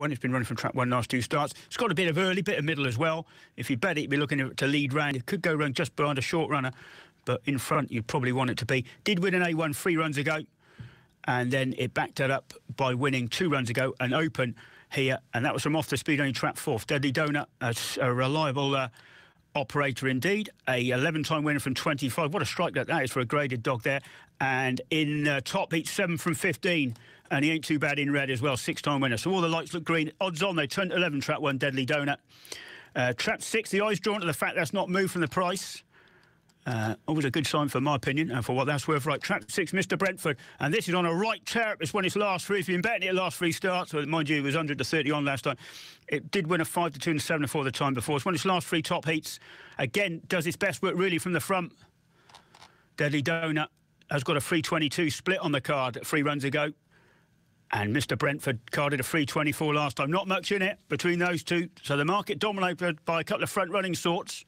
one. It's been running from track one last two starts. It's got a bit of early, bit of middle as well. If you bet it, you'd be looking to lead round. It could go round just behind a short runner, but in front you'd probably want it to be. Did win an A1 three runs ago, and then it backed it up by winning two runs ago an open here, and that was from off the speed only trap fourth. Deadly Donut, a, a reliable. Uh, operator indeed. A 11 time winner from 25. What a strike that, that is for a graded dog there. And in uh, top heat, 7 from 15. And he ain't too bad in red as well, six time winner. So all the lights look green. Odds on, they turn 11 trap 1, Deadly Donut. Uh, trap 6, the eye's drawn to the fact that's not moved from the price. Uh, always a good sign for my opinion and for what that's worth. Right, trap six, Mr. Brentford, and this is on a right tear. It's when its last three. If you've been betting it last three starts, well, mind you, it was 100 to 30 on last time. It did win a five to two and seven to four the time before. It's one of its last three top heats. Again, does its best work really from the front. Deadly Donut has got a 322 split on the card three runs ago. And Mr. Brentford carded a 324 last time. Not much in it between those two. So the market dominated by a couple of front running sorts.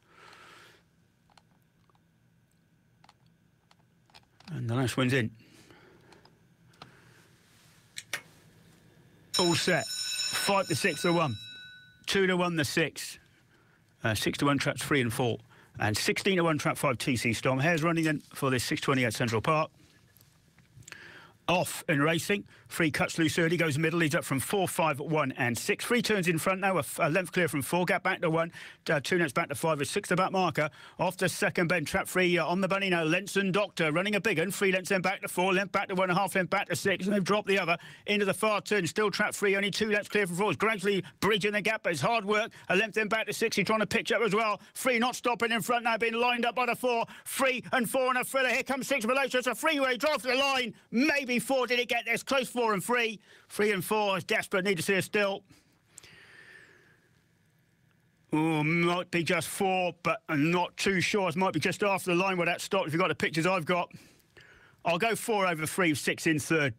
And the last one's in. All set. Five to six to one. Two to one the six. Uh, six to one traps three and four. And 16 to one trap five TC Storm. Hares running in for this 628 Central Park off in racing. Three cuts loose early, goes middle, leads up from four, five, one, and six. Three turns in front now, a, length clear from four, gap back to one, uh, two nets back to five, a six to back marker. Off the second bend, trap three uh, on the bunny now. Lenson Doctor running a big one, three lengths then back to four, length back to one and a half, length back to six, and they've dropped the other into the far turn. Still trap three, only two lengths clear from four. It's gradually bridging the gap, but it's hard work. A length then back to six, he's trying to pitch up as well. Three not stopping in front now, being lined up by the four. Three and four and a thriller. Here comes six below, so it's a freeway drive to the line. Maybe four, did it get this close four and three. Three and four is desperate. Need to see a still. Oh, might be just four, but I'm not too sure. It might be just after the line where that stopped. If you've got the pictures I've got, I'll go four over three, six in third.